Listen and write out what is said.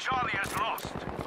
Charlie has lost.